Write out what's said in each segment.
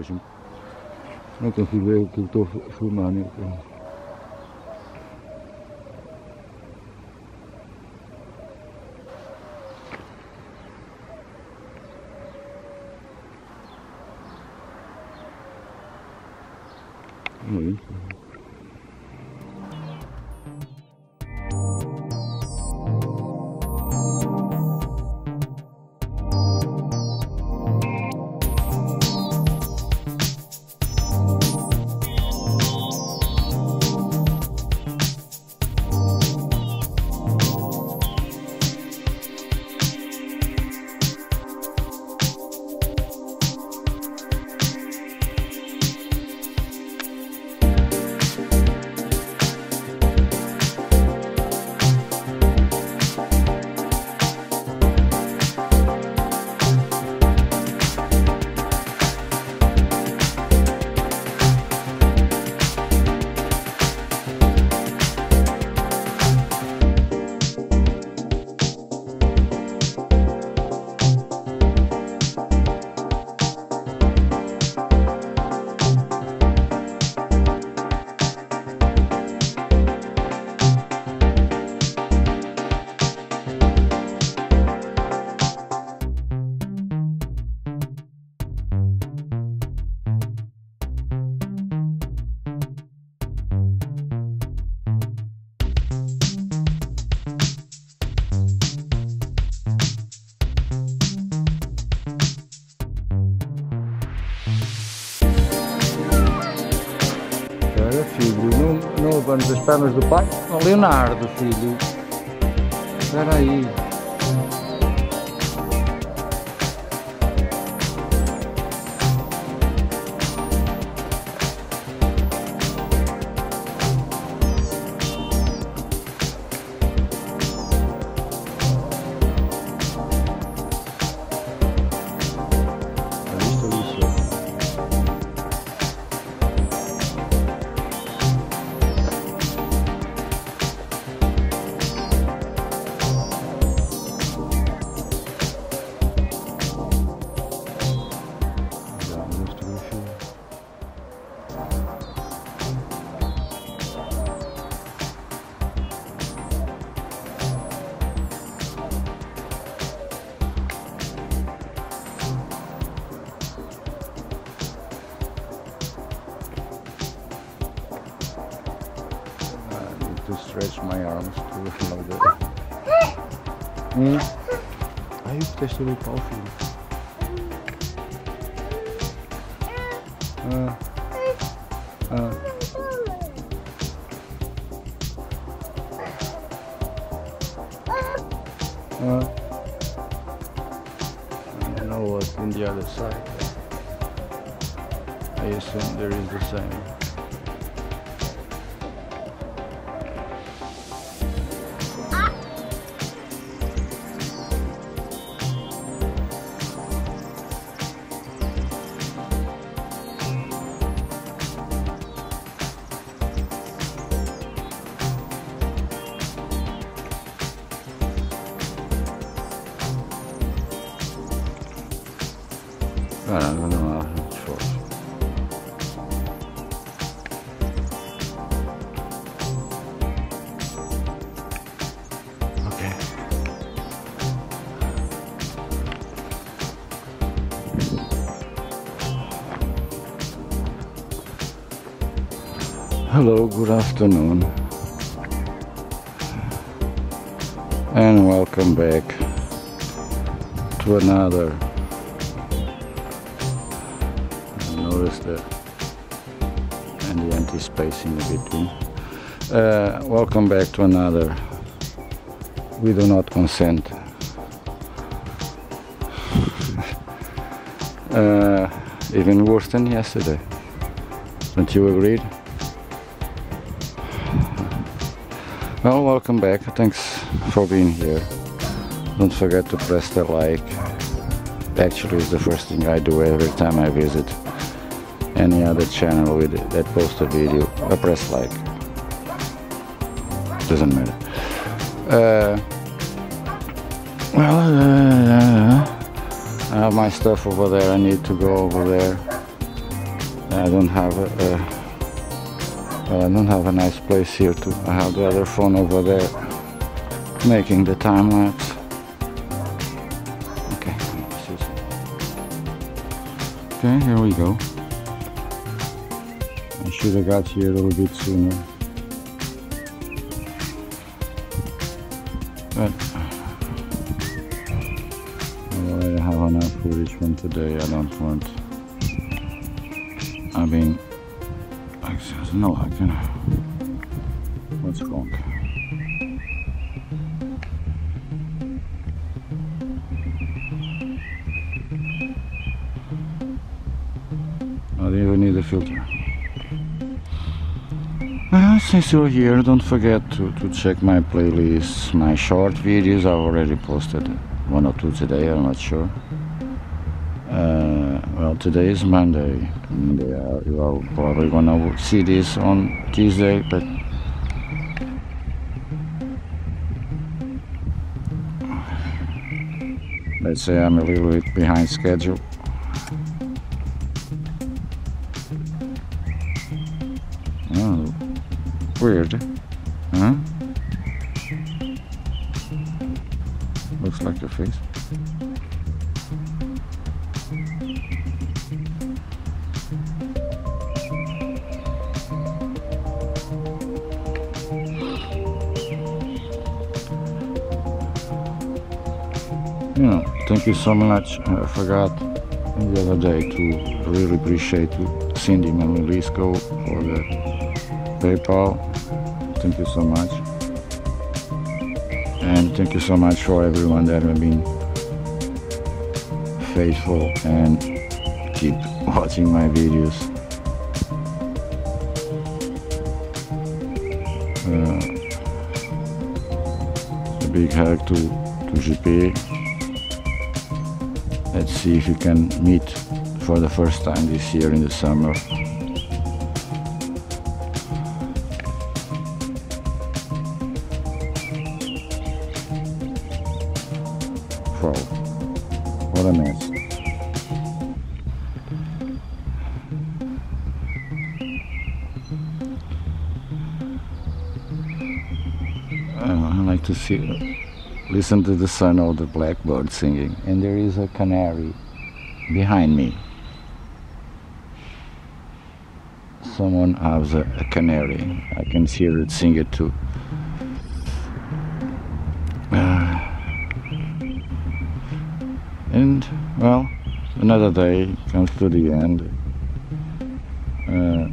vejo. Não consigo ver o que estou a filmar. Né? Muito. Levantes as pernas do pai? Leonardo, filho. Espera aí. To stretch my arms to know that. Hum? Aí o texto do pau, filho. Ah. Ah. Ah. I don't know what's in the other side. I assume there is the same. Caramba, não há esforço. Ok. Hello, good afternoon. And welcome back to another and the empty space in between. Uh, welcome back to another. We do not consent. uh, even worse than yesterday. Don't you agree? Well, welcome back. Thanks for being here. Don't forget to press the like. Actually, it's the first thing I do every time I visit any other channel with that post a video. I press like. Doesn't matter. Uh, well, uh, I have my stuff over there. I need to go over there I don't have a, a I don't have a nice place here to I have the other phone over there making the time lapse okay okay here we go I should have got here a little bit sooner but I already have enough footage from today I don't want I mean I says no I can what's wrong I don't even need a filter since you're here, don't forget to, to check my playlists, my short videos. I've already posted one or two today, I'm not sure. Uh, well, today is Monday. Monday uh, you are probably gonna see this on Tuesday, but let's say I'm a little bit behind schedule. Weird, huh? Looks like your face. know, thank you so much. I forgot the other day to really appreciate Cindy Melisco for the PayPal. Thank you so much. And thank you so much for everyone that have been faithful and keep watching my videos. Uh, a big hug to, to GP Let's see if we can meet for the first time this year in the summer. What a mess. Uh, I like to see listen to the sound of the blackbird singing and there is a canary behind me. Someone has a, a canary. I can hear it sing it too and well another day comes to the end. Uh,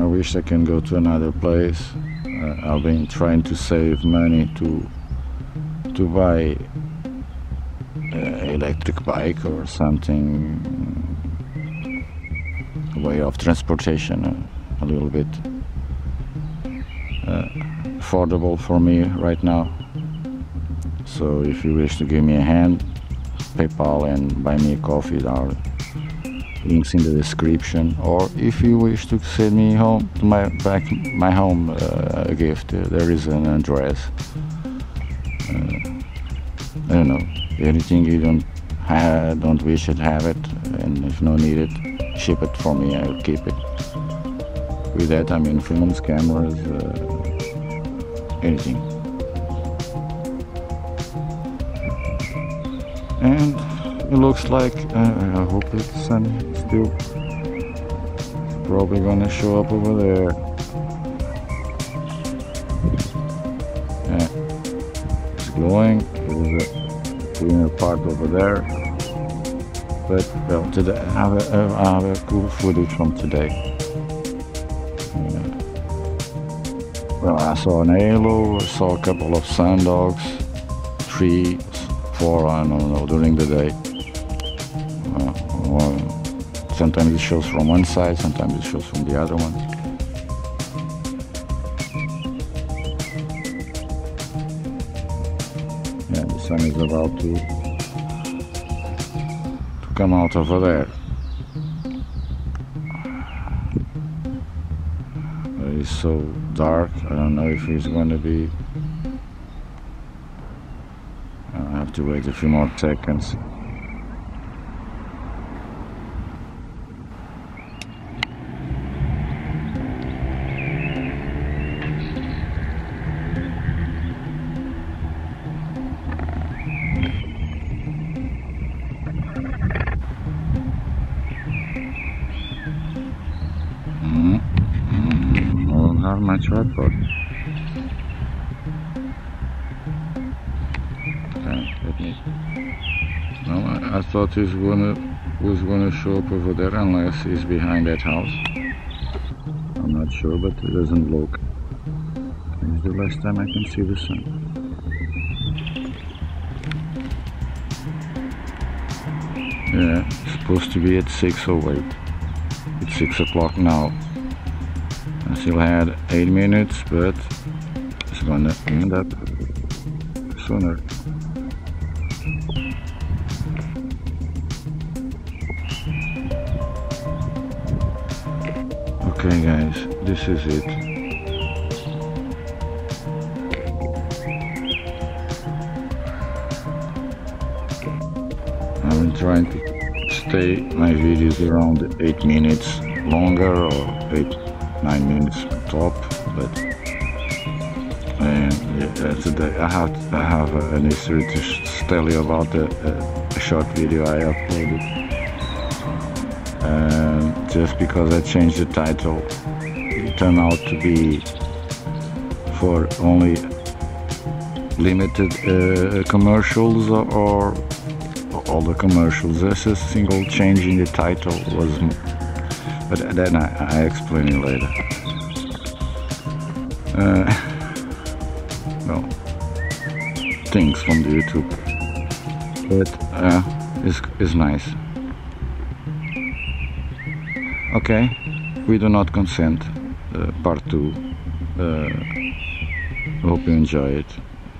I wish I can go to another place. Uh, I've been trying to save money to to buy uh, electric bike or something. A way of transportation uh, a little bit uh, affordable for me right now. So if you wish to give me a hand paypal and buy me a coffee there are links in the description. Or if you wish to send me home to my back my home uh, a gift uh, there is an address. Uh, I don't know. Anything you don't have, don't wish it have it and if no need it ship it for me I'll keep it. With that I mean films cameras uh, anything and it looks like uh, I hope it's sunny still probably gonna show up over there It's glowing. There's a greener part over there. But well, today I have a, I have a cool footage from today. Well, I saw an halo, I saw a couple of sun dogs, three, four, I don't know, during the day. Uh, sometimes it shows from one side, sometimes it shows from the other one. Yeah, the sun is about to, to come out over there. It's so dark, I don't know if it's going to be... to wait a few more seconds. Mm-hmm. Mm-hmm. much report? Thought he was gonna show up over there unless he's behind that house. I'm not sure, but it doesn't look. It's the last time I can see the sun. Yeah, supposed to be at six 6.08. It's 6 o'clock now. I still had 8 minutes, but it's gonna end up sooner. Okay guys, this is it. I'm trying to stay my videos around 8 minutes longer or 8 9 minutes top but and yeah, today I have I have an history to tell you about a, uh, short video I uploaded and just because I changed the title it turned out to be for only limited uh, commercials or all the commercials. There's a single change in the title was, but then I, I explain it later. Uh, things from the YouTube, but uh, it's, it's nice. Okay, we do not consent. Uh, part two. Uh, hope you enjoy it,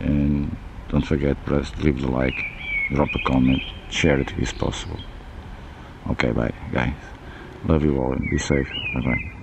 and don't forget press leave the like, drop a comment share it if possible. Okay, bye, guys. Love you all and be safe. Bye bye.